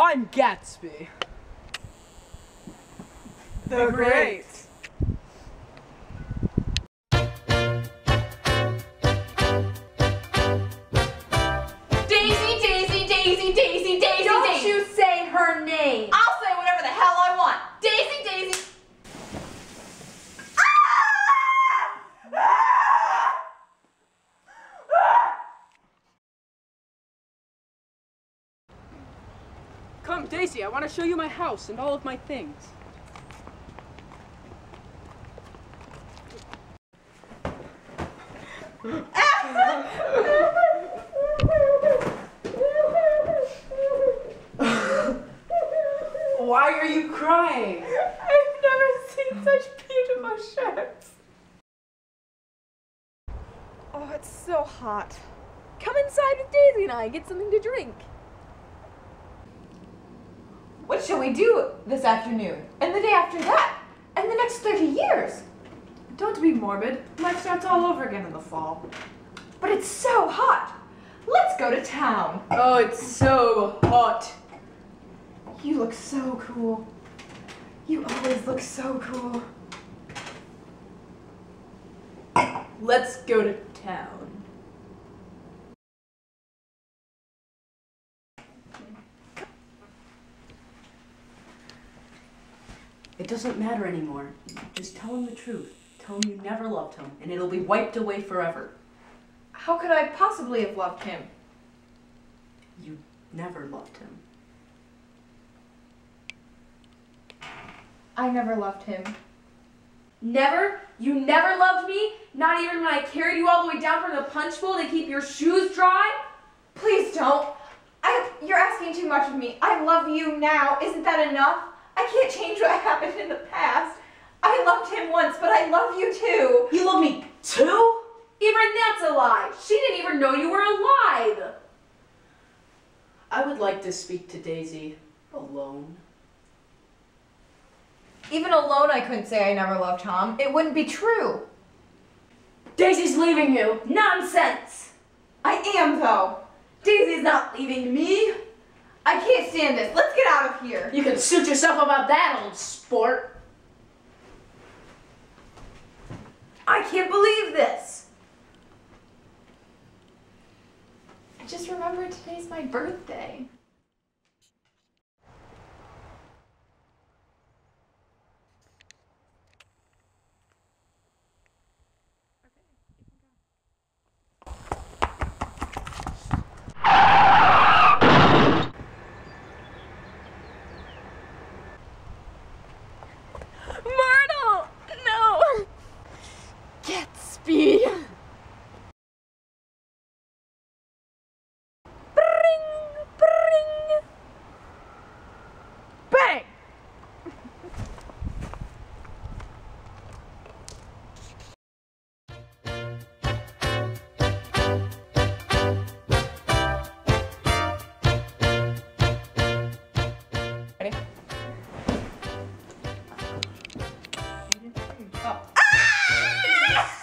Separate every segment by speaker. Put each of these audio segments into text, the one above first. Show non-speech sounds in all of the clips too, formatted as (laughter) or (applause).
Speaker 1: I'm Gatsby.
Speaker 2: The Great.
Speaker 3: Daisy, Daisy, I want
Speaker 1: to show you my house and all of my things. Why are you crying?
Speaker 2: I've never seen such beautiful shirts. Oh, it's so hot.
Speaker 4: Come inside with Daisy and I and get something to drink.
Speaker 3: What shall we do this afternoon? And the day after that? And the next 30 years?
Speaker 2: Don't be morbid. Life starts all over again in the fall.
Speaker 3: But it's so hot. Let's go to town.
Speaker 1: Oh, it's so hot.
Speaker 3: You look so cool. You always look so cool.
Speaker 1: Let's go to town. It doesn't matter anymore. Just tell him the truth. Tell him you never loved him, and it'll be wiped away forever.
Speaker 3: How could I possibly have loved him?
Speaker 1: You never loved him.
Speaker 3: I never loved him.
Speaker 4: Never? You never loved me? Not even when I carried you all the way down from the punch bowl to keep your shoes dry?
Speaker 3: Please don't. I, you're asking too much of me. I love you now. Isn't that enough? I can't change what (laughs) happened in the past. I loved him once, but I love you too.
Speaker 1: You love me too?
Speaker 4: Even that's a lie. She didn't even know you were alive.
Speaker 1: I would like to speak to Daisy alone.
Speaker 3: Even alone, I couldn't say I never loved Tom. It wouldn't be true.
Speaker 1: Daisy's leaving you.
Speaker 4: Nonsense.
Speaker 3: I am, though.
Speaker 4: Daisy's not leaving me.
Speaker 3: I can't stand this. Let's get out of here.
Speaker 1: You can suit yourself about that, old sport.
Speaker 4: I can't believe this.
Speaker 3: I just remembered today's my birthday.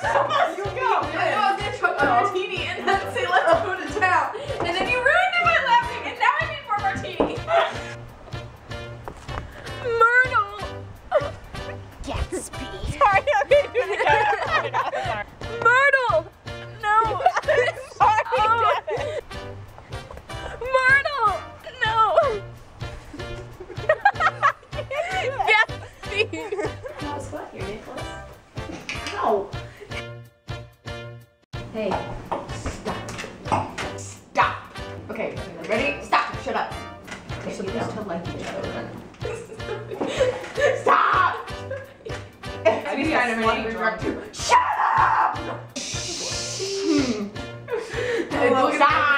Speaker 3: You Hey, stop. Stop. Okay, ready? Stop. Shut up.
Speaker 1: We're supposed to like each other.
Speaker 3: Stop! I need kind of drunk too. Shut up!
Speaker 1: Stop!